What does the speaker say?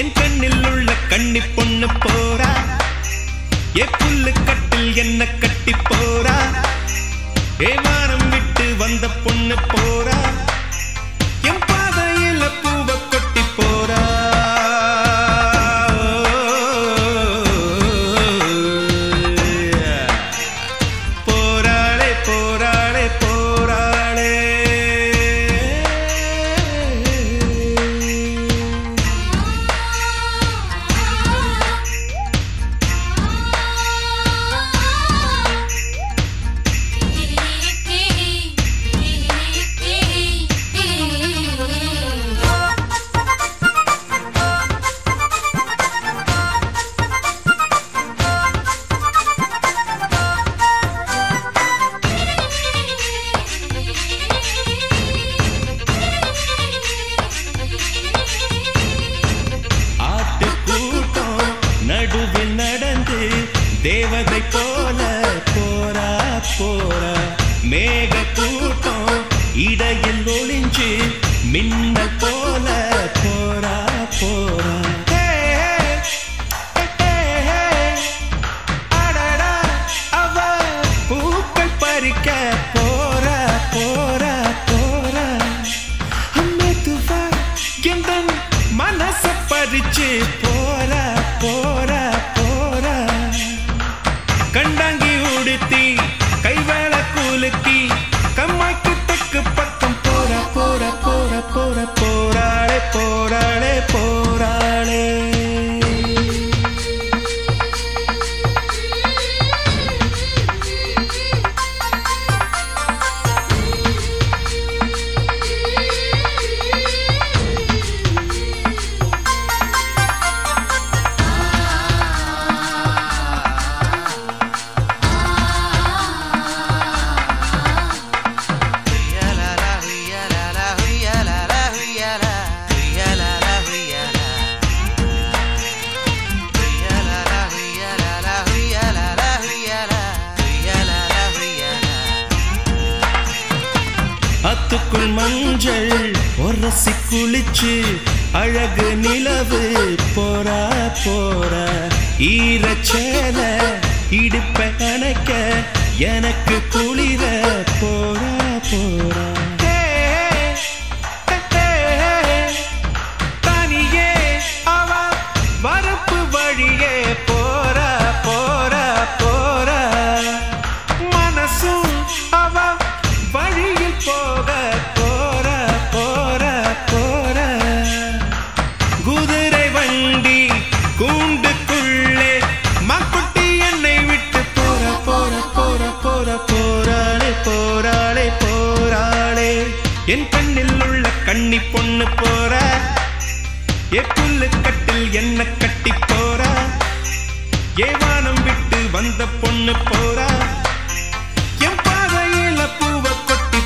என் கண்ணில் உள்ள கண்ணி பொண்ணு போரா ஏ புல்லு கட்டில் என்ன கட்டி போரா ஏ தேவதை போல போரா போரா. மேக கூட்டம் இடையில் ஒளிஞ்சு மின்னல் ஆத்துக்குள் மஞ்சள் உரசி குளிச்சு அழகு நிலவு. போரா போரா ஈரச்சேல இடுப்பை அணைக்க எனக்கு குளிர போரா என் கண்ணில் உள்ள கண்ணி பொண்ணு போற. ஏ கட்டில் என்ன கட்டி போற. ஏவானம் விட்டு வந்த பொண்ணு போற. என் பாதையில பூவ கொட்டி